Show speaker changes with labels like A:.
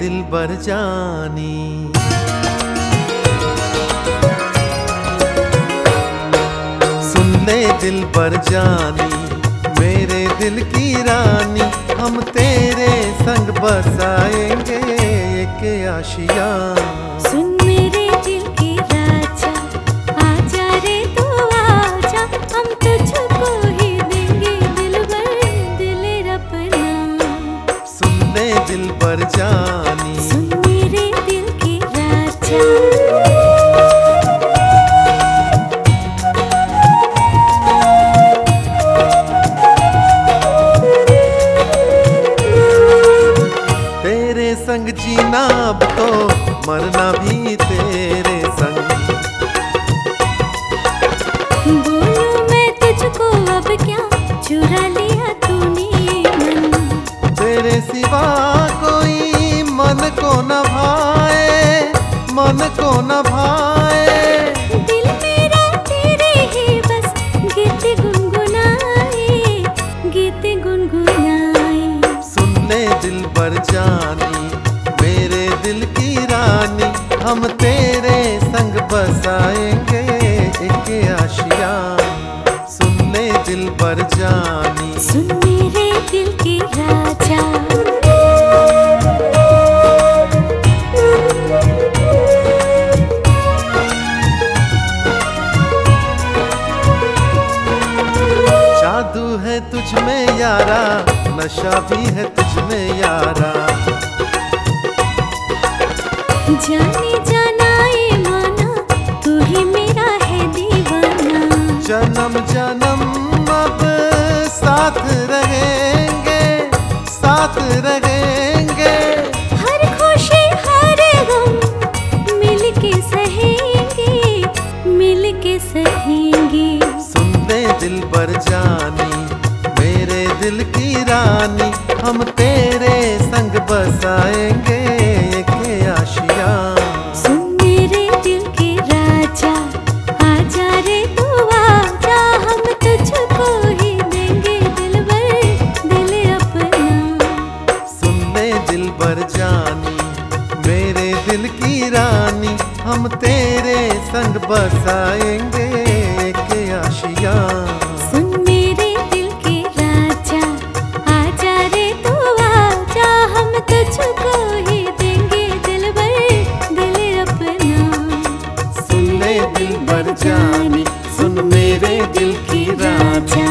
A: दिल बर जानी। सुन ले दिल बर जानी मेरे दिल की रानी। हम तेरे संग बसाएँगे एक आशिया।
B: सुन मेरे दिल की राजा आजा रे तू आजा हम तुझको ही देंगे दिल पर दिल अपना।
A: सुन ले दिल पर जानी संग जीना अब तो मरना भी तेरे संग।
B: बोलूँ मैं तुझको अब क्या? चुरा लिया तूने मन।
A: तेरे सिवा कोई मन को न भाए मन को न भाए।
B: दिल मेरा तेरे ही बस गीत गुनगुनाए गीत गुनगुनाए।
A: सुन ले दिल पर जानी रानी हम तेरे संग बसाएँगे एक आशिया। सुन ले दिल पर जानी।
B: सुन मेरे दिल की राजा।
A: जादू है तुझ में यारा नशा भी है तुझ में यारा।
B: जाने जाना ये माना तू ही मेरा है दीवाना।
A: जन्म जन्म अब साथ रहेंगे साथ रहेंगे।
B: हर खुशी हर गम मिल के सहेंगे मिल के सहेंगे।
A: सुन ले दिल पर जानी मेरे दिल की रानी हम तेरे संग बसाएँगे। रानी हम तेरे संग बसाएँगे एक आशिया।
B: सुन मेरे दिल के राजा आजा रे तू आजा हम तुझको ही देंगे दिल भर दिल अपना।
A: सुन ले दिल पर जानी सुन मेरे दिल की
B: राजा